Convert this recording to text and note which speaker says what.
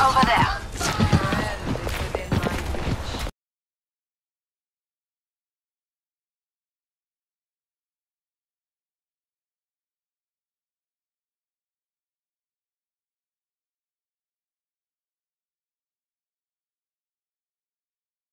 Speaker 1: Over there.